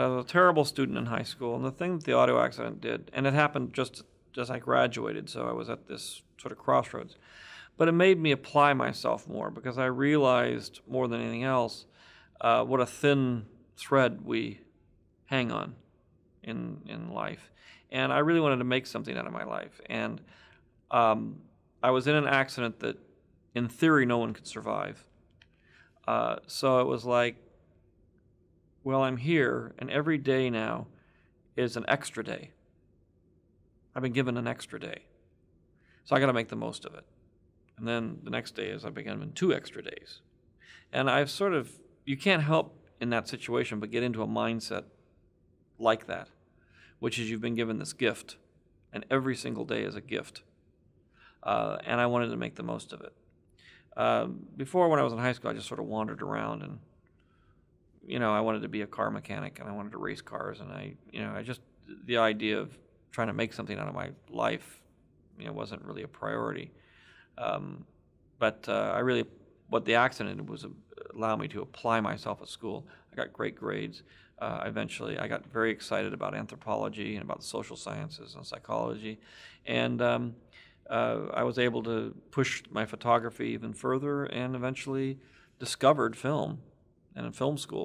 I was a terrible student in high school, and the thing that the auto accident did, and it happened just as I graduated, so I was at this sort of crossroads, but it made me apply myself more because I realized more than anything else uh, what a thin thread we hang on in in life, and I really wanted to make something out of my life, and um, I was in an accident that, in theory, no one could survive. Uh, so it was like well, I'm here, and every day now is an extra day. I've been given an extra day. So I got to make the most of it. And then the next day is I've been given two extra days. And I've sort of, you can't help in that situation but get into a mindset like that, which is you've been given this gift, and every single day is a gift. Uh, and I wanted to make the most of it. Uh, before, when I was in high school, I just sort of wandered around and you know, I wanted to be a car mechanic and I wanted to race cars, and I, you know, I just the idea of trying to make something out of my life, you know, wasn't really a priority. Um, but uh, I really, what the accident was uh, allow me to apply myself at school. I got great grades. Uh, eventually, I got very excited about anthropology and about the social sciences and psychology, and um, uh, I was able to push my photography even further, and eventually discovered film and in film schools.